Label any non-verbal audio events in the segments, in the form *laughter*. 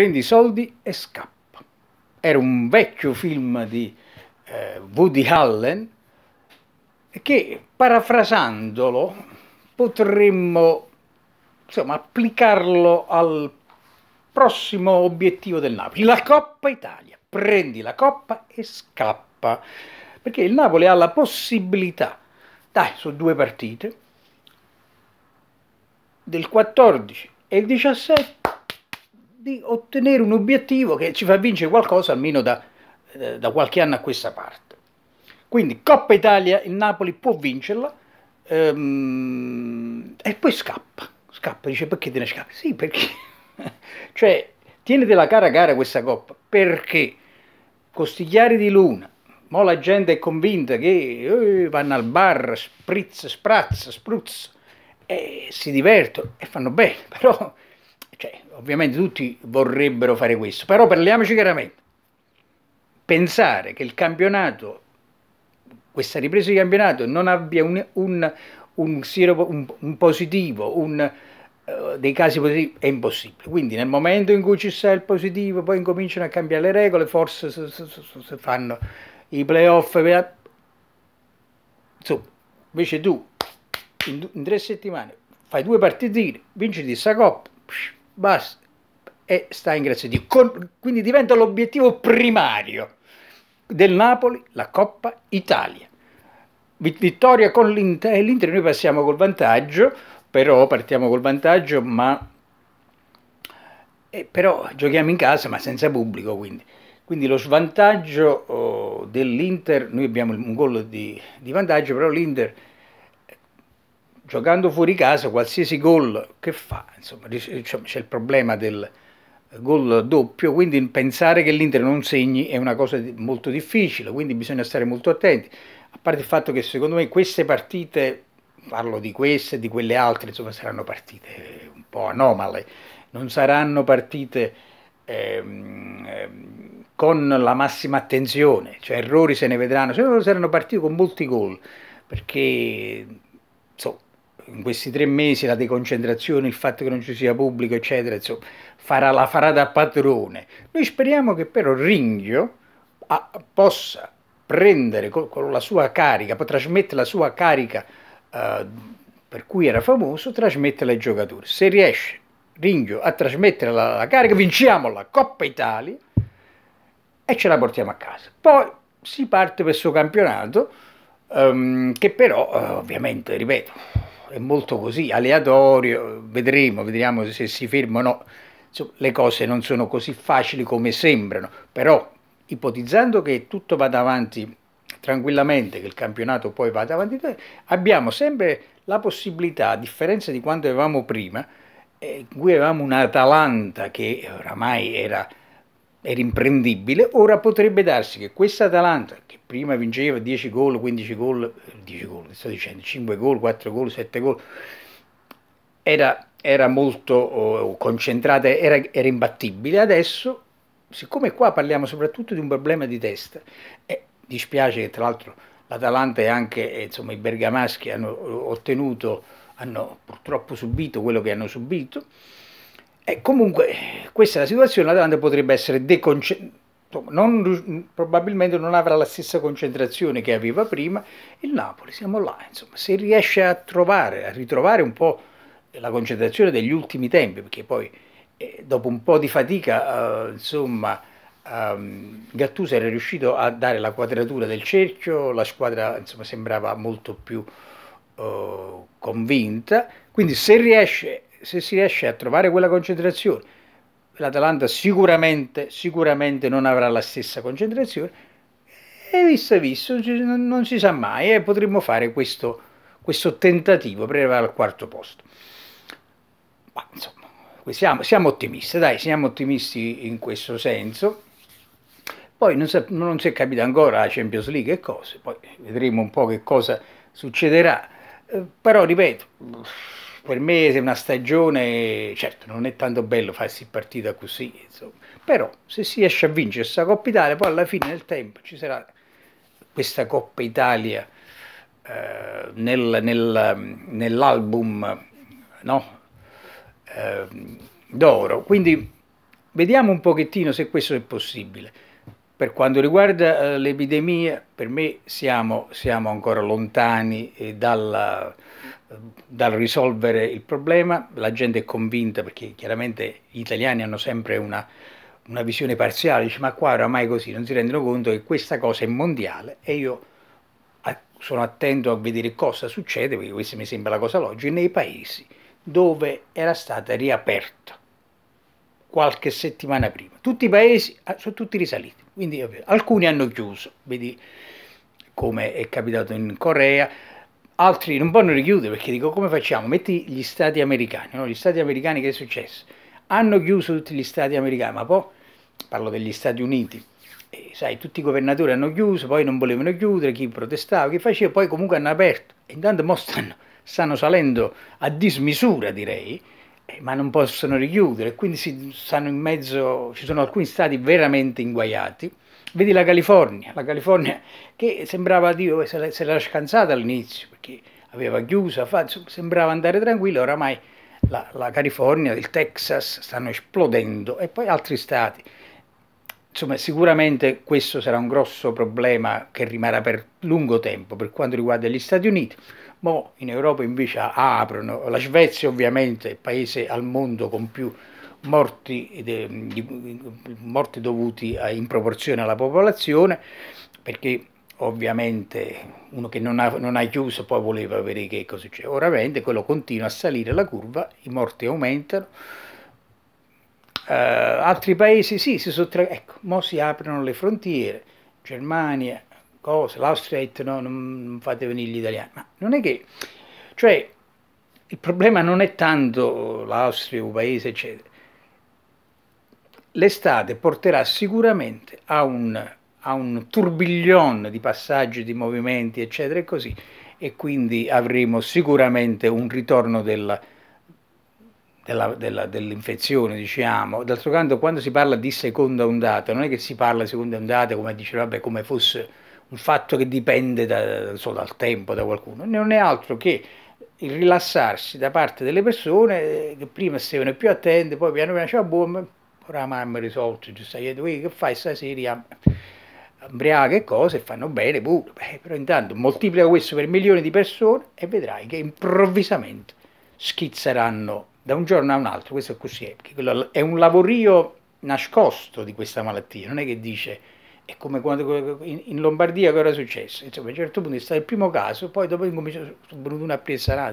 prendi i soldi e scappa. Era un vecchio film di eh, Woody Allen che parafrasandolo potremmo insomma, applicarlo al prossimo obiettivo del Napoli, la Coppa Italia. Prendi la Coppa e scappa, perché il Napoli ha la possibilità, dai, su due partite, del 14 e il 17, di ottenere un obiettivo che ci fa vincere qualcosa almeno da, eh, da qualche anno a questa parte. Quindi Coppa Italia, il Napoli può vincerla ehm, e poi scappa, scappa, dice perché te ne scappi? Sì, perché, *laughs* cioè, tienitela cara cara questa Coppa, perché Costigliari di Luna, mo la gente è convinta che eh, vanno al bar, spritz, sprazz, spruzz, e si divertono e fanno bene, *laughs* però cioè, ovviamente tutti vorrebbero fare questo, però parliamoci chiaramente. Pensare che il campionato, questa ripresa di campionato non abbia un, un, un, un, un positivo, uh, dei casi positivi, è impossibile. Quindi nel momento in cui ci sta il positivo, poi incominciano a cambiare le regole, forse se, se, se, se fanno i playoff. Insomma, invece tu in, in tre settimane fai due partitine, vinci di sta coppa, basta, e sta in grazia di Dio. Con, quindi diventa l'obiettivo primario del Napoli, la Coppa Italia. Vittoria con l'Inter, l'Inter noi passiamo col vantaggio, però partiamo col vantaggio, ma eh, però giochiamo in casa ma senza pubblico, quindi, quindi lo svantaggio oh, dell'Inter, noi abbiamo un gol di, di vantaggio, però l'Inter giocando fuori casa qualsiasi gol che fa, insomma, c'è il problema del gol doppio, quindi pensare che l'Inter non segni è una cosa molto difficile, quindi bisogna stare molto attenti, a parte il fatto che secondo me queste partite, parlo di queste e di quelle altre, insomma saranno partite un po' anomale, non saranno partite ehm, ehm, con la massima attenzione, cioè errori se ne vedranno, se no saranno partite con molti gol, perché insomma, in questi tre mesi la deconcentrazione, il fatto che non ci sia pubblico, eccetera, insomma, farà, la farà da padrone. Noi speriamo che però Ringhio a, possa prendere con, con, la sua carica, trasmettere la sua carica uh, per cui era famoso, trasmetterla ai giocatori. Se riesce Ringhio a trasmettere la, la carica, vinciamo la Coppa Italia e ce la portiamo a casa. Poi si parte per il suo campionato, um, che però, uh, ovviamente, ripeto, è molto così, aleatorio, vedremo, vediamo se si ferma o no. Insomma, le cose non sono così facili come sembrano, però ipotizzando che tutto vada avanti tranquillamente, che il campionato poi vada avanti, abbiamo sempre la possibilità, a differenza di quando avevamo prima, eh, in cui avevamo un'Atalanta che oramai era, era imprendibile, ora potrebbe darsi che questa Atalanta, prima vinceva 10 gol, 15 gol, 10 gol, sto dicendo, 5 gol, 4 gol, 7 gol, era, era molto oh, concentrata, era, era, imbattibile. Adesso, siccome qua parliamo soprattutto di un problema di testa, e dispiace che tra l'altro l'Atalanta e anche insomma, i bergamaschi hanno ottenuto, hanno purtroppo subito quello che hanno subito, e comunque questa è la situazione, l'Atalanta potrebbe essere deconcentrata non, probabilmente non avrà la stessa concentrazione che aveva prima, il Napoli siamo là, insomma, se riesce a trovare, a ritrovare un po' la concentrazione degli ultimi tempi, perché poi eh, dopo un po' di fatica, eh, insomma, um, Gattuso era riuscito a dare la quadratura del cerchio, la squadra insomma, sembrava molto più uh, convinta, quindi se, riesce, se si riesce a trovare quella concentrazione, l'Atalanta sicuramente, sicuramente non avrà la stessa concentrazione e visto visto non, si sa mai e potremmo fare questo, questo tentativo per arrivare al quarto posto. Ma insomma, siamo, siamo, ottimisti, dai, siamo ottimisti in questo senso. Poi non, sa, non si è capito ancora la Champions League e cose, poi vedremo un po' che cosa succederà. Eh, però ripeto, per me una stagione, certo non è tanto bello farsi partita così, insomma. però se si riesce a vincere questa Coppa Italia, poi alla fine del tempo ci sarà questa Coppa Italia eh, nel, nel, nell'album no? eh, d'oro, quindi vediamo un pochettino se questo è possibile. Per quanto riguarda eh, l'epidemia, per me siamo, siamo ancora lontani eh, dal, dal, risolvere il problema, la gente è convinta perché chiaramente gli italiani hanno sempre una, una visione parziale, dice ma qua oramai così, non si rendono conto che questa cosa è mondiale e io sono attento a vedere cosa succede, perché questa mi sembra la cosa logica, nei paesi dove era stata riaperta qualche settimana prima. Tutti i paesi ah, sono tutti risaliti, quindi alcuni hanno chiuso, vedi come è capitato in Corea, altri non possono richiudere perché dico come facciamo? Metti gli stati americani, no? gli stati americani che è successo? Hanno chiuso tutti gli stati americani, ma poi parlo degli Stati Uniti, e, sai, tutti i governatori hanno chiuso, poi non volevano chiudere, chi protestava, chi faceva, poi comunque hanno aperto. E intanto mo stanno, stanno salendo a dismisura, direi, eh, ma non possono richiudere, quindi si, stanno in mezzo, ci sono alcuni stati veramente inguaiati. Vedi la California, la California che sembrava, Dio, se l'era scansata all'inizio, perché aveva chiuso, sembrava andare tranquilla, oramai la, la California, il Texas stanno esplodendo e poi altri stati. Insomma, sicuramente questo sarà un grosso problema che rimarrà per lungo tempo per quanto riguarda gli Stati Uniti. Ma in Europa invece aprono, la Svezia ovviamente è il paese al mondo con più morti, morti dovuti in proporzione alla popolazione, perché ovviamente uno che non ha, non ha chiuso poi voleva vedere che cosa c'è. Ora vende, quello continua a salire la curva, i morti aumentano Uh, altri paesi sì, si sottra... ecco, mo si aprono le frontiere, Germania, cose, l'Austria no, non fate venire gli italiani, ma non è che, cioè, il problema non è tanto l'Austria, un paese, eccetera. L'estate porterà sicuramente a un, a un turbiglion di passaggi, di movimenti, eccetera, e così, e quindi avremo sicuramente un ritorno del, della, dell'infezione, diciamo. D'altro canto, quando si parla di seconda ondata, non è che si parla di seconda ondata come diceva, vabbè, come fosse un fatto che dipende da, so, dal tempo, da qualcuno, non è altro che il rilassarsi da parte delle persone che prima stavano più attente, poi piano piano dicevano, boh, ora mamma risolto, giusto, che fai stasera? Ambriaca e cose, fanno bene pure, Beh, però intanto moltiplica questo per milioni di persone e vedrai che improvvisamente schizzeranno da un giorno a un altro, questo è così, è, è un lavorio nascosto di questa malattia, non è che dice è come quando in, Lombardia che era successo, insomma a un certo punto è stato il primo caso, poi dopo sono venuto una presa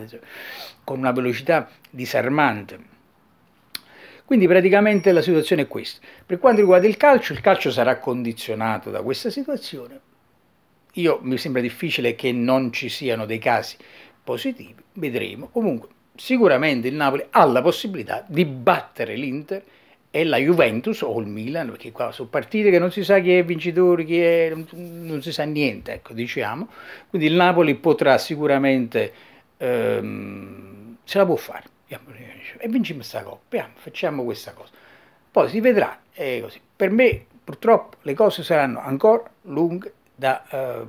con una velocità disarmante. Quindi praticamente la situazione è questa. Per quanto riguarda il calcio, il calcio sarà condizionato da questa situazione. Io mi sembra difficile che non ci siano dei casi positivi, vedremo. Comunque sicuramente il Napoli ha la possibilità di battere l'Inter e la Juventus o il Milan, perché qua sono partite che non si sa chi è vincitore, chi è, non si sa niente, ecco, diciamo. Quindi il Napoli potrà sicuramente, ehm, ce la può fare, e vinciamo questa coppa, facciamo questa cosa. Poi si vedrà, è così. Per me, purtroppo, le cose saranno ancora lunghe da... Eh,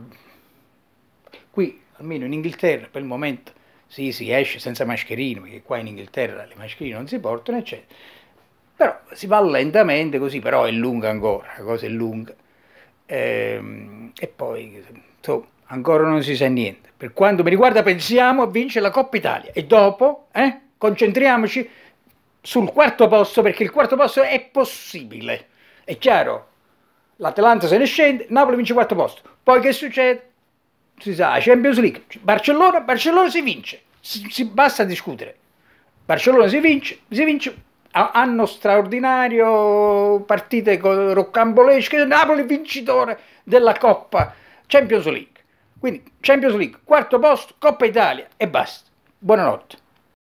qui, almeno in Inghilterra, per il momento, sì, si esce senza mascherino, perché qua in Inghilterra le mascherine non si portano, eccetera. Però si va lentamente così, però è lunga ancora, la cosa è lunga. Ehm, e poi, insomma, ancora non si sa niente. Per quanto mi riguarda pensiamo a vincere la Coppa Italia e dopo eh, concentriamoci sul quarto posto perché il quarto posto è possibile. È chiaro, l'Atalanta se ne scende, Napoli vince il quarto posto. Poi che succede? si sa, Champions League, Barcellona, Barcellona si vince, si, si, basta discutere. Barcellona si vince, si vince, anno straordinario, partite roccambolesche, Napoli vincitore della Coppa Champions League. Quindi Champions League, quarto posto, Coppa Italia e basta. Buonanotte.